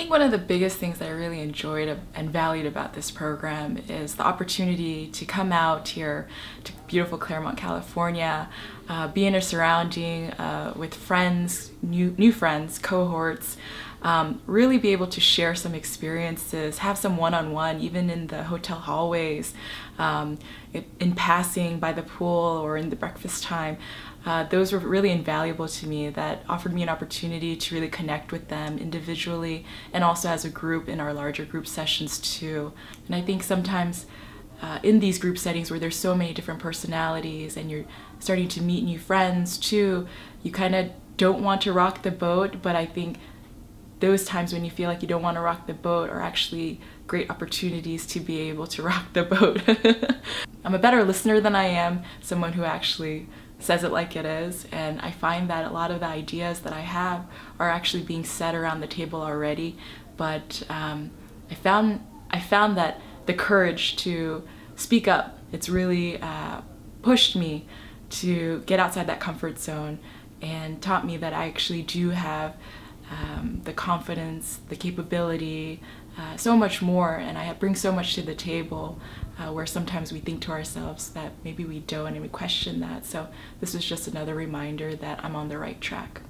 think one of the biggest things that I really enjoyed and valued about this program is the opportunity to come out here to beautiful Claremont, California, uh, be in a surrounding uh, with friends, new, new friends, cohorts, um, really be able to share some experiences, have some one-on-one, -on -one, even in the hotel hallways, um, in passing by the pool or in the breakfast time. Uh, those were really invaluable to me that offered me an opportunity to really connect with them individually and also as a group in our larger group sessions too. And I think sometimes uh, in these group settings where there's so many different personalities and you're starting to meet new friends too, you kind of don't want to rock the boat, but I think those times when you feel like you don't want to rock the boat are actually great opportunities to be able to rock the boat. I'm a better listener than I am someone who actually says it like it is and I find that a lot of the ideas that I have are actually being said around the table already but um, I found I found that the courage to speak up it's really uh, pushed me to get outside that comfort zone and taught me that I actually do have um, the confidence, the capability, uh, so much more, and I bring so much to the table uh, where sometimes we think to ourselves that maybe we don't and we question that. So this is just another reminder that I'm on the right track.